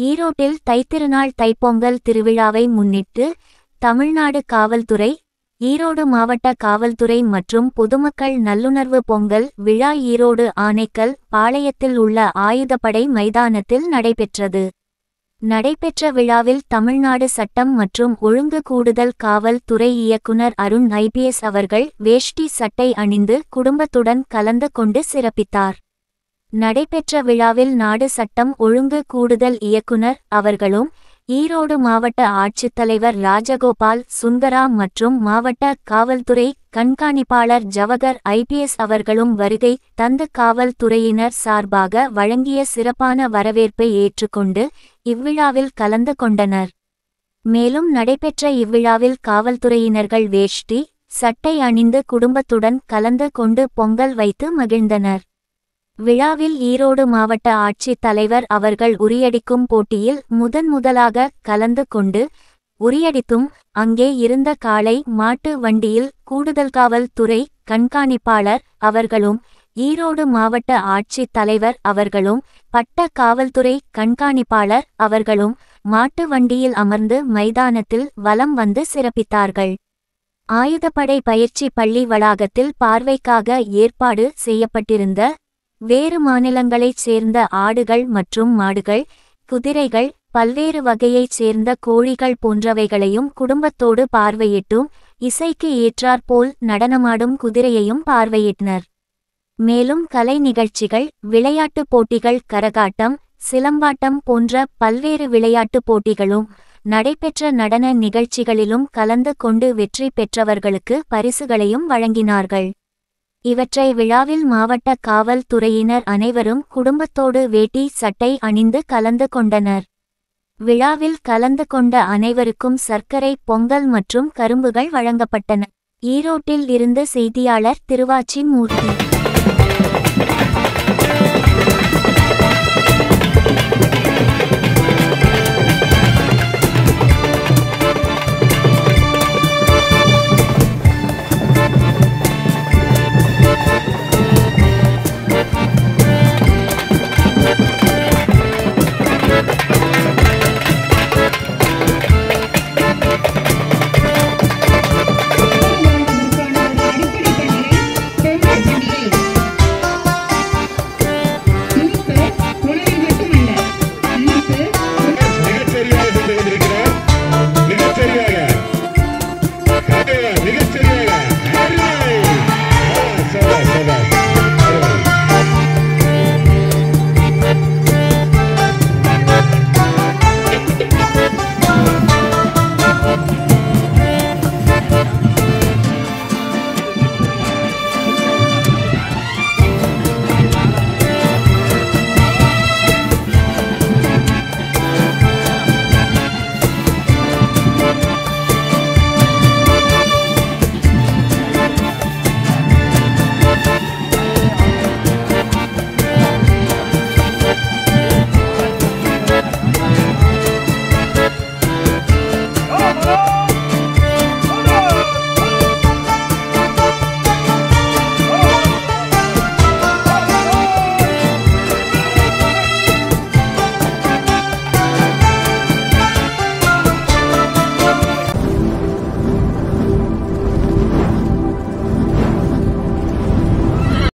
ஈரோட்டில் தைத்திருநாள் தைப்பொங்கல் திருவிழாவை முன்னிட்டு தமிழ்நாடு காவல்துறை ஈரோடு மாவட்ட காவல்துறை மற்றும் பொதுமக்கள் நல்லுணர்வு பொங்கல் விழா ஈரோடு ஆனைக்கல் பாளையத்தில் உள்ள ஆயுதப்படை மைதானத்தில் நடைபெற்றது. நடைபெற்ற விழாவில் தமிழ்நாடு சட்டம் மற்றும் ஒழுங்கு கூடுதல் காவல் துறை இயக்குனர் அருண் ஐபிஎஸ் அவர்கள் வேஷ்டி சட்டை அணிந்து குடும்பத்துடன் கலந்து கொண்டு சிறப்பித்தார். நடைபெற்ற விழாவில் நாடு சட்டம் ஒழுங்கு கூடுதல் இயக்குனர் அவர்களும் ஈரோடு மாவட்ட ஆட்சித்தலைவர் ராஜகோபால் சுந்தரா மற்றும் மாவட்ட காவல்துறை கண்காணிப்பாளர் ஜவகர் ஐபிஎஸ் அவர்களும் வருகை தந்து காவல்துறையினர் சார்பாக வழங்கிய சிறப்பான வரவேற்பை ஏற்றுக்கொண்டு இவ்விழாவில் கலந்து கொண்டனர். மேலும் நடைபெற்ற இவ்விழாவில் காவல்துறையினர்கள் வேஷ்டி சட்டை அணிந்து குடும்பத்துடன் கலந்து கொண்டு பொங்கல் வைத்து மகிழ்ந்தனர். விழாவில் ஈரோடு மாவட்ட ஆட்சித் தலைவர் அவர்கள் உரியடிக்கும் போட்டியில் முதன் முதலாக கலந்து கொண்டு உரியடித்தும் அங்கே இருந்த காளை மாட்டு வண்டியில் கூடுதல் காவல் துறை கண்காணிப்பாளர் அவர்களும் ஈரோடு மாவட்ட ஆட்சித் தலைவர் அவர்களும் பட்ட காவல்துறை கண்காணிப்பாளர் அவர்களும் மாட்டு வண்டியில் அமர்ந்து மைதானத்தில் வலம் வந்து சிறப்பித்தார்கள். ஆயுதப்படை பயிற்சி பள்ளி வளாகத்தில் பார்வைக்காக ஏற்பாடு செய்யப்பட்டிருந்த வேறு மாநிலங்களைச் சேர்ந்த ஆடுகள் மற்றும் மாடுகள் குதிரைகள் பல்வேறு வகையைச் சேர்ந்த கோழிகள் போன்றவைகளையும் குடும்பத்தோடு பார்வையிட்டும் இசைக்கு ஏற்றாற்போல் நடனமாடும் குதிரையையும் பார்வையிட்டனர். மேலும் கலை நிகழ்ச்சிகள் விளையாட்டுப் போட்டிகள் கரகாட்டம் சிலம்பாட்டம் போன்ற பல்வேறு விளையாட்டுப் போட்டிகளும் நடைபெற்ற நடன நிகழ்ச்சிகளிலும் கலந்து கொண்டு வெற்றி பெற்றவர்களுக்கு பரிசுகளையும் வழங்கினார்கள். இவற்றை விழாவில் மாவட்ட காவல்துறையினர் அனைவரும் குடும்பத்தோடு வேட்டி சட்டை அணிந்து கலந்து கொண்டனர். விழாவில் கலந்து கொண்ட அனைவருக்கும் சர்க்கரை பொங்கல் மற்றும் கரும்புகள் வழங்கப்பட்டன. ஈரோட்டில் இருந்து செய்தியாளர் திருவாச்சி மூர்த்தி. Yeah.